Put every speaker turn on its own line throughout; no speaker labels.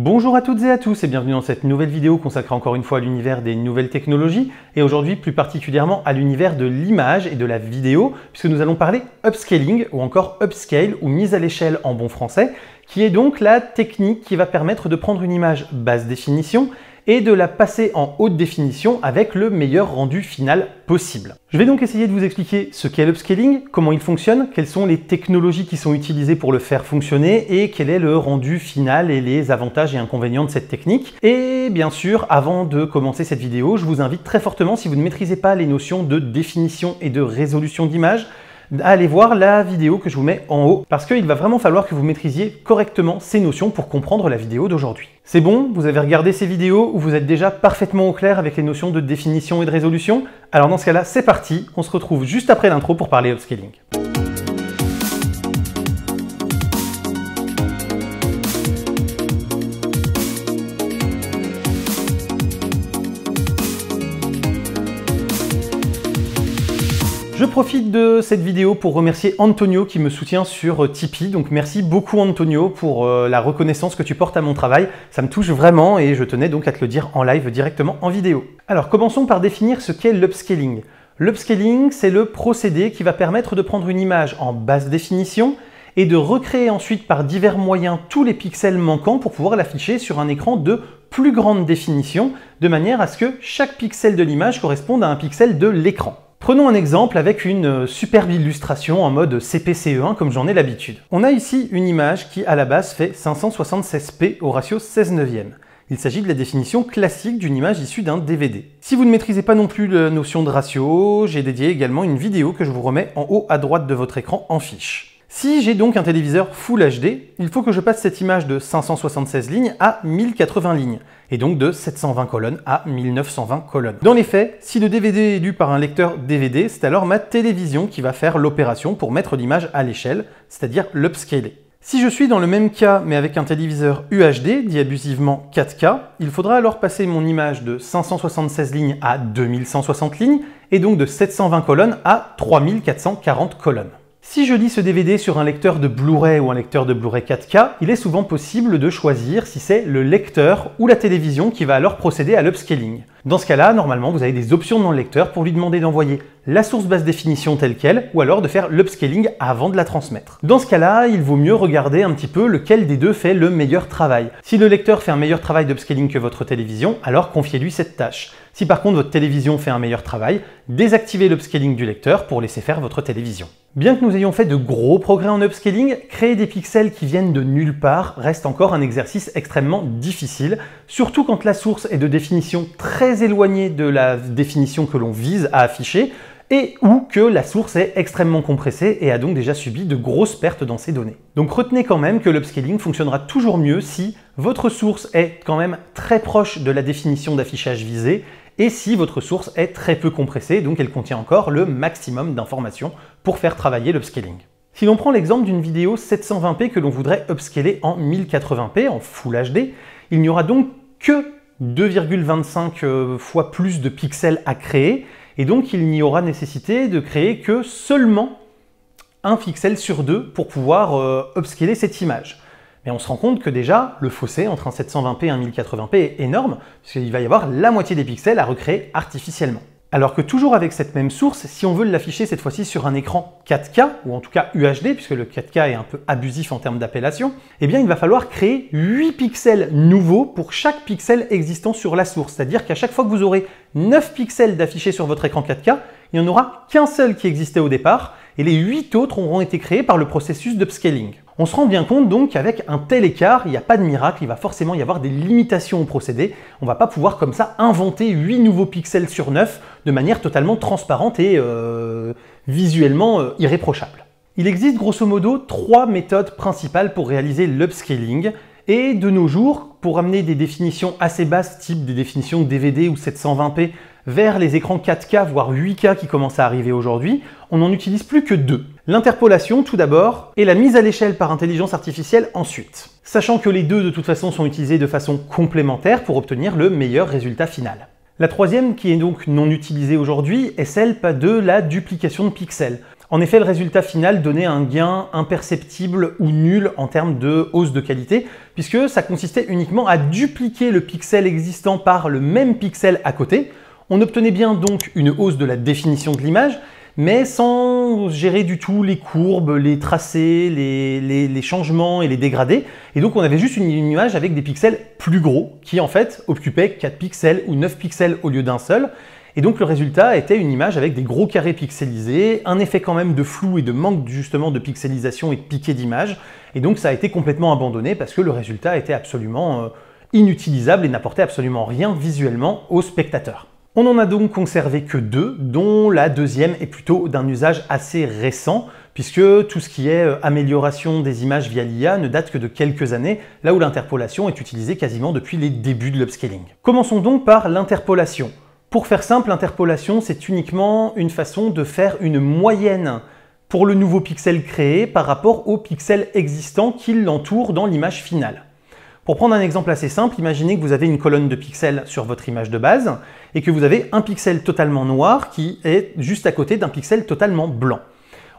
Bonjour à toutes et à tous et bienvenue dans cette nouvelle vidéo consacrée encore une fois à l'univers des nouvelles technologies et aujourd'hui plus particulièrement à l'univers de l'image et de la vidéo puisque nous allons parler upscaling ou encore upscale ou mise à l'échelle en bon français qui est donc la technique qui va permettre de prendre une image basse définition et de la passer en haute définition avec le meilleur rendu final possible. Je vais donc essayer de vous expliquer ce qu'est l'upscaling, comment il fonctionne, quelles sont les technologies qui sont utilisées pour le faire fonctionner et quel est le rendu final et les avantages et inconvénients de cette technique. Et bien sûr, avant de commencer cette vidéo, je vous invite très fortement, si vous ne maîtrisez pas les notions de définition et de résolution d'image, allez voir la vidéo que je vous mets en haut parce qu'il va vraiment falloir que vous maîtrisiez correctement ces notions pour comprendre la vidéo d'aujourd'hui. C'est bon Vous avez regardé ces vidéos où vous êtes déjà parfaitement au clair avec les notions de définition et de résolution? Alors dans ce cas-là, c'est parti, on se retrouve juste après l'intro pour parler upscaling. Je profite de cette vidéo pour remercier Antonio qui me soutient sur euh, Tipeee. Donc merci beaucoup Antonio pour euh, la reconnaissance que tu portes à mon travail. Ça me touche vraiment et je tenais donc à te le dire en live directement en vidéo. Alors commençons par définir ce qu'est l'upscaling. L'upscaling, c'est le procédé qui va permettre de prendre une image en basse définition et de recréer ensuite par divers moyens tous les pixels manquants pour pouvoir l'afficher sur un écran de plus grande définition, de manière à ce que chaque pixel de l'image corresponde à un pixel de l'écran. Prenons un exemple avec une euh, superbe illustration en mode CPCE1 comme j'en ai l'habitude. On a ici une image qui à la base fait 576p au ratio 16 neuvième. Il s'agit de la définition classique d'une image issue d'un DVD. Si vous ne maîtrisez pas non plus la notion de ratio, j'ai dédié également une vidéo que je vous remets en haut à droite de votre écran en fiche. Si j'ai donc un téléviseur Full HD, il faut que je passe cette image de 576 lignes à 1080 lignes, et donc de 720 colonnes à 1920 colonnes. Dans les faits, si le DVD est lu par un lecteur DVD, c'est alors ma télévision qui va faire l'opération pour mettre l'image à l'échelle, c'est-à-dire l'upscaler. Si je suis dans le même cas mais avec un téléviseur UHD, dit abusivement 4K, il faudra alors passer mon image de 576 lignes à 2160 lignes et donc de 720 colonnes à 3440 colonnes. Si je lis ce DVD sur un lecteur de Blu-ray ou un lecteur de Blu-ray 4K, il est souvent possible de choisir si c'est le lecteur ou la télévision qui va alors procéder à l'upscaling. Dans ce cas-là, normalement, vous avez des options dans le lecteur pour lui demander d'envoyer la source basse définition telle qu'elle, ou alors de faire l'upscaling avant de la transmettre. Dans ce cas-là, il vaut mieux regarder un petit peu lequel des deux fait le meilleur travail. Si le lecteur fait un meilleur travail d'upscaling que votre télévision, alors confiez-lui cette tâche. Si par contre votre télévision fait un meilleur travail, désactivez l'upscaling du lecteur pour laisser faire votre télévision. Bien que nous ayons fait de gros progrès en upscaling, créer des pixels qui viennent de nulle part reste encore un exercice extrêmement difficile, surtout quand la source est de définition très éloignée de la définition que l'on vise à afficher, et ou que la source est extrêmement compressée et a donc déjà subi de grosses pertes dans ses données. Donc retenez quand même que l'upscaling fonctionnera toujours mieux si votre source est quand même très proche de la définition d'affichage visée et si votre source est très peu compressée, donc elle contient encore le maximum d'informations pour faire travailler l'upscaling. Si l'on prend l'exemple d'une vidéo 720p que l'on voudrait upscaler en 1080p, en Full HD, il n'y aura donc que 2,25 euh, fois plus de pixels à créer, et donc il n'y aura nécessité de créer que seulement un pixel sur deux pour pouvoir euh, upscaler cette image. Et on se rend compte que déjà, le fossé entre un 720p et un 1080p est énorme, puisqu'il va y avoir la moitié des pixels à recréer artificiellement. Alors que toujours avec cette même source, si on veut l'afficher cette fois-ci sur un écran 4K, ou en tout cas UHD, puisque le 4K est un peu abusif en termes d'appellation, eh bien il va falloir créer 8 pixels nouveaux pour chaque pixel existant sur la source. C'est-à-dire qu'à chaque fois que vous aurez 9 pixels d'affichés sur votre écran 4K, il n'y en aura qu'un seul qui existait au départ, et les 8 autres auront été créés par le processus d'upscaling. On se rend bien compte donc qu'avec un tel écart, il n'y a pas de miracle, il va forcément y avoir des limitations au procédé. On ne va pas pouvoir comme ça inventer 8 nouveaux pixels sur 9 de manière totalement transparente et euh, visuellement euh, irréprochable. Il existe grosso modo trois méthodes principales pour réaliser l'upscaling. Et de nos jours, pour amener des définitions assez basses, type des définitions DVD ou 720p, vers les écrans 4K, voire 8K qui commencent à arriver aujourd'hui, on n'en utilise plus que deux. L'interpolation tout d'abord, et la mise à l'échelle par intelligence artificielle ensuite. Sachant que les deux de toute façon sont utilisés de façon complémentaire pour obtenir le meilleur résultat final. La troisième, qui est donc non utilisée aujourd'hui, est celle de la duplication de pixels. En effet, le résultat final donnait un gain imperceptible ou nul en termes de hausse de qualité, puisque ça consistait uniquement à dupliquer le pixel existant par le même pixel à côté. On obtenait bien donc une hausse de la définition de l'image, mais sans gérer du tout les courbes, les tracés, les, changements et les dégradés. Et donc on avait juste une, image avec des pixels plus gros, qui en fait occupaient 4 pixels ou 9 pixels au lieu d'un seul. Et donc le résultat était une image avec des gros carrés pixelisés, un effet quand même de flou et de manque justement de pixelisation et de piqué d'image. Et donc ça a été complètement abandonné parce que le résultat était absolument euh, inutilisable et n'apportait absolument rien visuellement au spectateur. On n'en a donc conservé que deux, dont la deuxième est plutôt d'un usage assez récent, puisque tout ce qui est euh, amélioration des images via l'IA ne date que de quelques années, là où l'interpolation est utilisée quasiment depuis les débuts de l'upscaling. Commençons donc par l'interpolation. Pour faire simple, l'interpolation, c'est uniquement une façon de faire une moyenne pour le nouveau pixel créé par rapport au pixel existant qui l'entoure dans l'image finale. Pour prendre un exemple assez simple, imaginez que vous avez une colonne de pixels sur votre image de base et que vous avez un pixel totalement noir qui est juste à côté d'un pixel totalement blanc.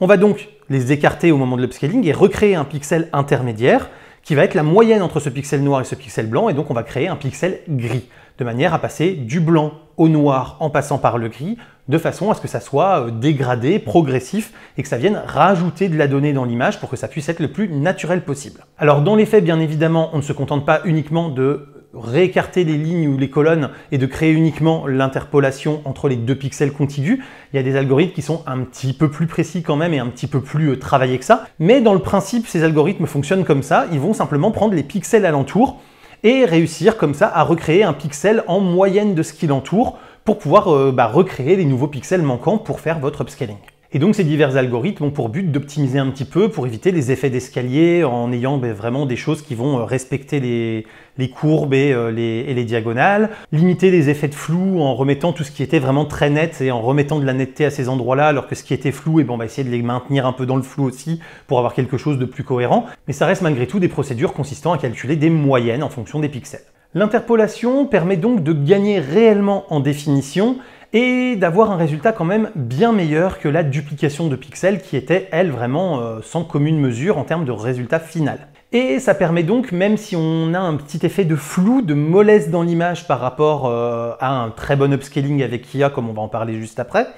On va donc les écarter au moment de l'upscaling et recréer un pixel intermédiaire qui va être la moyenne entre ce pixel noir et ce pixel blanc et donc on va créer un pixel gris de manière à passer du blanc au noir en passant par le gris, de façon à ce que ça soit euh, dégradé, progressif, et que ça vienne rajouter de la donnée dans l'image pour que ça puisse être le plus naturel possible. Alors dans les faits, bien évidemment, on ne se contente pas uniquement de réécarter les lignes ou les colonnes et de créer uniquement l'interpolation entre les deux pixels contigus. Il y a des algorithmes qui sont un petit peu plus précis quand même et un petit peu plus euh, travaillés que ça. Mais dans le principe, ces algorithmes fonctionnent comme ça. Ils vont simplement prendre les pixels alentour et réussir comme ça à recréer un pixel en moyenne de ce qui l'entoure pour pouvoir euh, bah, recréer les nouveaux pixels manquants pour faire votre upscaling. Et donc ces divers algorithmes ont pour but d'optimiser un petit peu pour éviter les effets d'escalier en ayant ben, vraiment des choses qui vont euh, respecter les, courbes euh, et les, diagonales, limiter les effets de flou en remettant tout ce qui était vraiment très net et en remettant de la netteté à ces endroits-là alors que ce qui était flou, et eh ben, on va essayer de les maintenir un peu dans le flou aussi pour avoir quelque chose de plus cohérent. Mais ça reste malgré tout des procédures consistant à calculer des moyennes en fonction des pixels. L'interpolation permet donc de gagner réellement en définition et d'avoir un résultat quand même bien meilleur que la duplication de pixels qui était, elle, vraiment euh, sans commune mesure en termes de résultat final. Et ça permet donc, même si on a un petit effet de flou, de mollesse dans l'image par rapport euh, à un très bon upscaling avec IA, comme on va en parler juste après,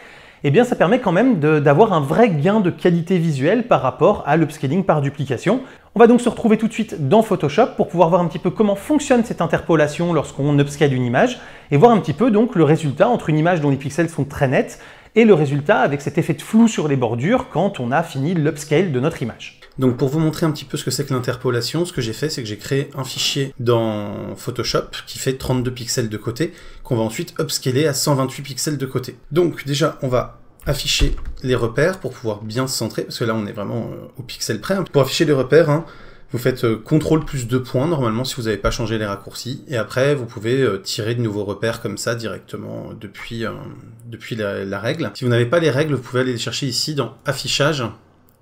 eh bien ça permet quand même d'avoir un vrai gain de qualité visuelle par rapport à l'upscaling par duplication. On va donc se retrouver tout de suite dans Photoshop pour pouvoir voir un petit peu comment fonctionne cette interpolation lorsqu'on upscale une image et voir un petit peu donc le résultat entre une image dont les pixels sont très nets et le résultat avec cet effet de flou sur les bordures quand on a fini l'upscale de notre image.
Donc pour vous montrer un petit peu ce que c'est que l'interpolation, ce que j'ai fait, c'est que j'ai créé un fichier dans Photoshop qui fait 32 pixels de côté, qu'on va ensuite upscaler à 128 pixels de côté. Donc déjà, on va afficher les repères pour pouvoir bien se centrer, parce que là on est vraiment euh, au pixel près. Hein. Pour afficher les repères, hein, vous faites euh, CTRL plus 2 points normalement si vous n'avez pas changé les raccourcis, et après vous pouvez euh, tirer de nouveaux repères comme ça directement depuis, depuis la, règle. Si vous n'avez pas les règles, vous pouvez aller les chercher ici dans Affichage,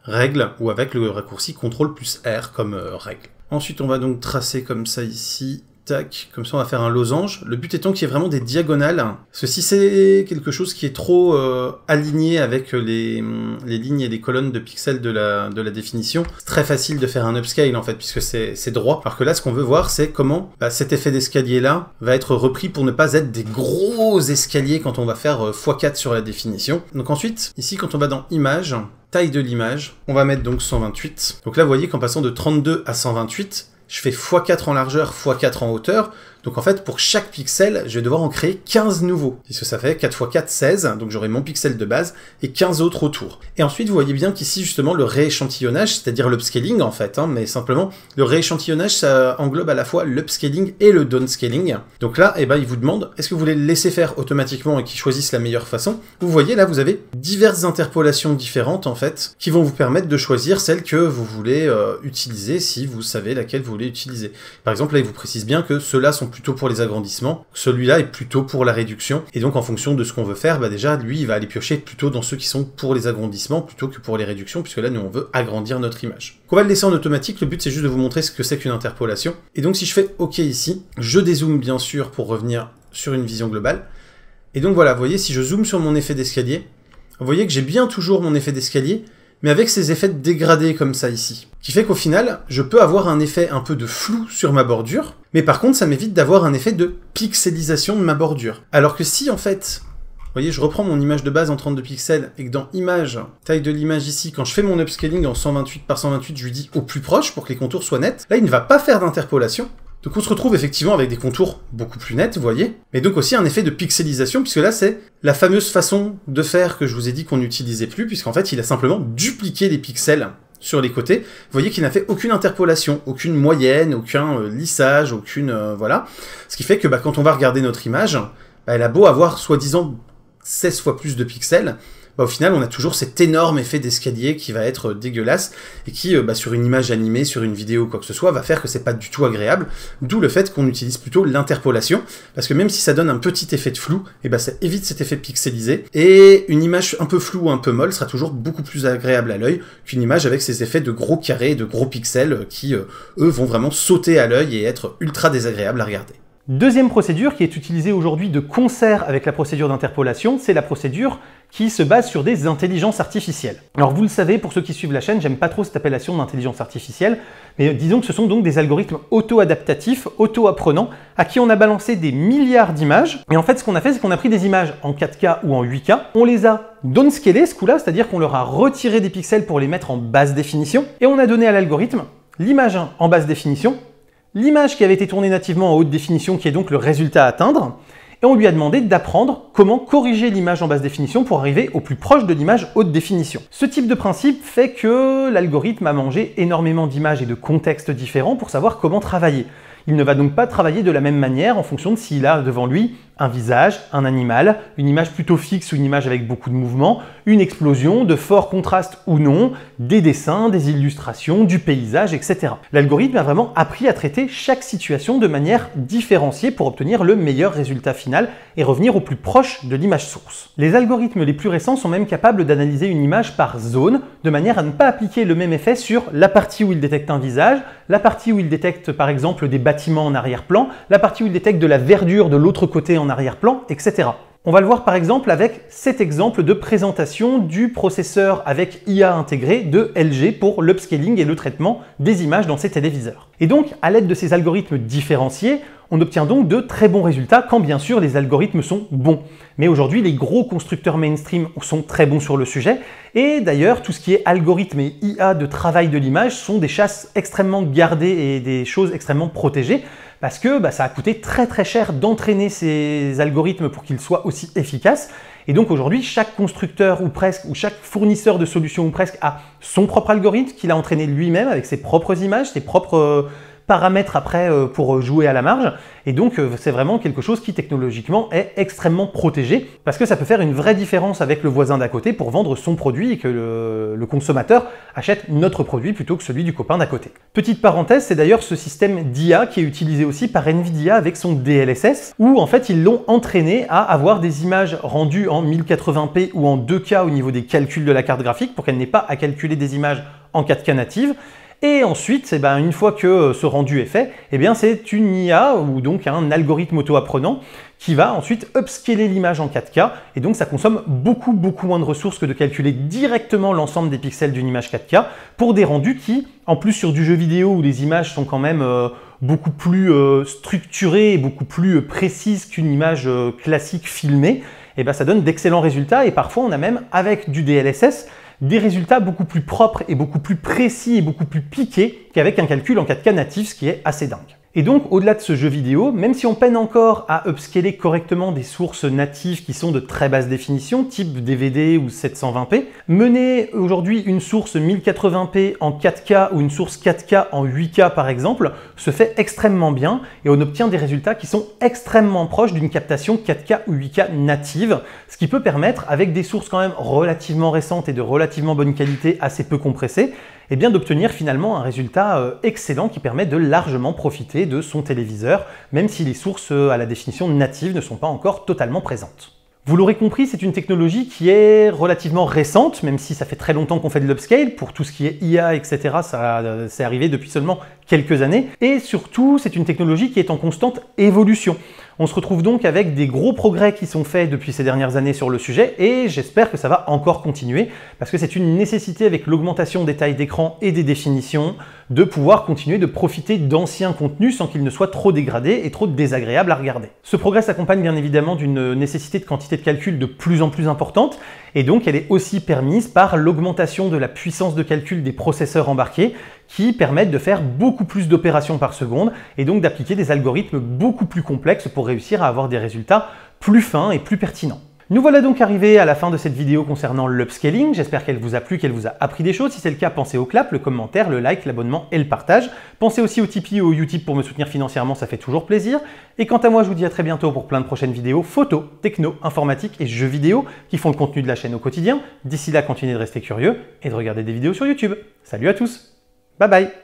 Règles, ou avec le raccourci CTRL plus R comme règle. Ensuite on va donc tracer comme ça ici Tac, comme ça on va faire un losange. Le but étant qu'il y ait vraiment des diagonales. Parce que si c'est quelque chose qui est trop euh, aligné avec les, lignes et les colonnes de pixels de la, définition, c'est très facile de faire un upscale en fait, puisque c'est droit. Alors que là, ce qu'on veut voir, c'est comment bah, cet effet d'escalier là va être repris pour ne pas être des gros escaliers quand on va faire x4 euh, sur la définition. Donc ensuite, ici quand on va dans Image, taille de l'image, on va mettre donc 128. Donc là, vous voyez qu'en passant de 32 à 128, je fais x4 en largeur, x4 en hauteur, donc en fait, pour chaque pixel, je vais devoir en créer 15 nouveaux, puisque ça fait 4 x 4, 16, donc j'aurai mon pixel de base et 15 autres autour. Et ensuite, vous voyez bien qu'ici, justement, le rééchantillonnage, c'est-à-dire l'upscaling en fait, hein, mais simplement, le rééchantillonnage, ça englobe à la fois l'upscaling et le downscaling. Donc là, eh ben, il vous demande, est-ce que vous voulez le laisser faire automatiquement et qu'il choisisse la meilleure façon? Vous voyez, là, vous avez diverses interpolations différentes, en fait, qui vont vous permettre de choisir celle que vous voulez euh, utiliser si vous savez laquelle vous voulez utiliser. Par exemple, là, il vous précise bien que ceux-là sont plutôt pour les agrandissements, celui-là est plutôt pour la réduction, et donc en fonction de ce qu'on veut faire, bah déjà lui il va aller piocher plutôt dans ceux qui sont pour les agrandissements plutôt que pour les réductions, puisque là nous on veut agrandir notre image. On va le laisser en automatique, le but c'est juste de vous montrer ce que c'est qu'une interpolation, et donc si je fais OK ici, je dézoome bien sûr pour revenir sur une vision globale, et donc voilà, vous voyez, si je zoome sur mon effet d'escalier, vous voyez que j'ai bien toujours mon effet d'escalier, mais avec ces effets dégradés comme ça ici. Qui fait qu'au final, je peux avoir un effet un peu de flou sur ma bordure, mais par contre ça m'évite d'avoir un effet de pixelisation de ma bordure. Alors que si en fait, vous voyez, je reprends mon image de base en 32 pixels et que dans image, taille de l'image ici, quand je fais mon upscaling en 128 par 128, je lui dis au plus proche pour que les contours soient nets. Là, il ne va pas faire d'interpolation, donc on se retrouve effectivement avec des contours beaucoup plus nets, vous voyez, mais donc aussi un effet de pixelisation, puisque là c'est la fameuse façon de faire que je vous ai dit qu'on n'utilisait plus, puisqu'en fait il a simplement dupliqué les pixels sur les côtés. Vous voyez qu'il n'a fait aucune interpolation, aucune moyenne, aucun euh, lissage, aucune... Euh, voilà. Ce qui fait que bah, quand on va regarder notre image, bah, elle a beau avoir soi-disant 16 fois plus de pixels, bah, au final, on a toujours cet énorme effet d'escalier qui va être dégueulasse et qui, euh, bah, sur une image animée, sur une vidéo ou quoi que ce soit, va faire que c'est pas du tout agréable. D'où le fait qu'on utilise plutôt l'interpolation, parce que même si ça donne un petit effet de flou, et bah, ça évite cet effet pixelisé. Et une image un peu floue ou un peu molle sera toujours beaucoup plus agréable à l'œil qu'une image avec ces effets de gros carrés, de gros pixels qui, euh, eux, vont vraiment sauter à l'œil et être ultra désagréables à regarder.
Deuxième procédure qui est utilisée aujourd'hui de concert avec la procédure d'interpolation, c'est la procédure qui se base sur des intelligences artificielles. Alors vous le savez, pour ceux qui suivent la chaîne, j'aime pas trop cette appellation d'intelligence artificielle, mais disons que ce sont donc des algorithmes auto-adaptatifs, auto-apprenants, à qui on a balancé des milliards d'images. Et en fait, ce qu'on a fait, c'est qu'on a pris des images en 4K ou en 8K, on les a downscalées ce coup-là, c'est-à-dire qu'on leur a retiré des pixels pour les mettre en basse définition, et on a donné à l'algorithme l'image en basse définition l'image qui avait été tournée nativement en haute définition, qui est donc le résultat à atteindre, et on lui a demandé d'apprendre comment corriger l'image en basse définition pour arriver au plus proche de l'image haute définition. Ce type de principe fait que l'algorithme a mangé énormément d'images et de contextes différents pour savoir comment travailler. Il ne va donc pas travailler de la même manière en fonction de s'il a devant lui un visage, un animal, une image plutôt fixe ou une image avec beaucoup de mouvement, une explosion, de fort contraste ou non, des dessins, des illustrations, du paysage, etc. L'algorithme a vraiment appris à traiter chaque situation de manière différenciée pour obtenir le meilleur résultat final et revenir au plus proche de l'image source. Les algorithmes les plus récents sont même capables d'analyser une image par zone, de manière à ne pas appliquer le même effet sur la partie où il détecte un visage, la partie où il détecte par exemple des bâtiments en arrière-plan, la partie où il détecte de la verdure de l'autre côté en arrière-plan, etc. On va le voir par exemple avec cet exemple de présentation du processeur avec IA intégré de LG pour l'upscaling et le traitement des images dans ses téléviseurs. Et donc, à l'aide de ces algorithmes différenciés, on obtient donc de très bons résultats quand bien sûr les algorithmes sont bons. Mais aujourd'hui, les gros constructeurs mainstream sont très bons sur le sujet. Et d'ailleurs, tout ce qui est algorithme et IA de travail de l'image sont des chasses extrêmement gardées et des choses extrêmement protégées parce que bah, ça a coûté très très cher d'entraîner ces algorithmes pour qu'ils soient aussi efficaces. Et donc aujourd'hui, chaque constructeur ou presque, ou chaque fournisseur de solutions ou presque a son propre algorithme qu'il a entraîné lui-même avec ses propres images, ses propres euh, paramètres après euh, pour jouer à la marge. Et donc euh, c'est vraiment quelque chose qui technologiquement est extrêmement protégé parce que ça peut faire une vraie différence avec le voisin d'à côté pour vendre son produit et que le, consommateur achète notre produit plutôt que celui du copain d'à côté. Petite parenthèse, c'est d'ailleurs ce système d'IA qui est utilisé aussi par Nvidia avec son DLSS où en fait ils l'ont entraîné à avoir des images rendues en 1080p ou en 2K au niveau des calculs de la carte graphique pour qu'elle n'ait pas à calculer des images en 4K native et ensuite, eh ben, une fois que euh, ce rendu est fait, eh bien, c'est une IA ou donc un algorithme auto-apprenant qui va ensuite upscaler l'image en 4K et donc ça consomme beaucoup beaucoup moins de ressources que de calculer directement l'ensemble des pixels d'une image 4K pour des rendus qui, en plus sur du jeu vidéo où les images sont quand même euh, beaucoup plus euh, structurées et beaucoup plus précises qu'une image classique filmée, eh ben, ça donne d'excellents résultats. Et parfois on a même avec du DLSS des résultats beaucoup plus propres et beaucoup plus précis et beaucoup plus piqués qu'avec un calcul en 4K natif, ce qui est assez dingue. Et donc, au-delà de ce jeu vidéo, même si on peine encore à upscaler correctement des sources natives qui sont de très basse définition, type DVD ou 720p, mener aujourd'hui une source 1080p en 4K ou une source 4K en 8K par exemple, se fait extrêmement bien et on obtient des résultats qui sont extrêmement proches d'une captation 4K ou 8K native, ce qui peut permettre, avec des sources quand même relativement récentes et de relativement bonne qualité, assez peu compressées, et bien d'obtenir finalement un résultat euh, excellent qui permet de largement profiter de son téléviseur, même si les sources euh, à la définition native ne sont pas encore totalement présentes. Vous l'aurez compris, c'est une technologie qui est relativement récente, même si ça fait très longtemps qu'on fait de l'upscale. Pour tout ce qui est IA, etc., ça euh, c'est arrivé depuis seulement quelques années, et surtout c'est une technologie qui est en constante évolution. On se retrouve donc avec des gros progrès qui sont faits depuis ces dernières années sur le sujet et j'espère que ça va encore continuer parce que c'est une nécessité avec l'augmentation des tailles d'écran et des définitions de pouvoir continuer de profiter d'anciens contenus sans qu'ils ne soient trop dégradés et trop désagréables à regarder. Ce progrès s'accompagne bien évidemment d'une nécessité de quantité de calcul de plus en plus importante et donc elle est aussi permise par l'augmentation de la puissance de calcul des processeurs embarqués qui permettent de faire beaucoup plus d'opérations par seconde et donc d'appliquer des algorithmes beaucoup plus complexes pour réussir à avoir des résultats plus fins et plus pertinents. Nous voilà donc arrivés à la fin de cette vidéo concernant l'upscaling. J'espère qu'elle vous a plu, qu'elle vous a appris des choses. Si c'est le cas, pensez au clap, le commentaire, le like, l'abonnement et le partage. Pensez aussi au Tipeee ou au Utip pour me soutenir financièrement, ça fait toujours plaisir. Et quant à moi, je vous dis à très bientôt pour plein de prochaines vidéos photos, techno, informatique et jeux vidéo qui font le contenu de la chaîne au quotidien. D'ici là, continuez de rester curieux et de regarder des vidéos sur YouTube. Salut à tous Bye bye